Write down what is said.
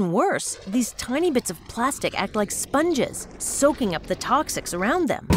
even worse, these tiny bits of plastic act like sponges, soaking up the toxics around them.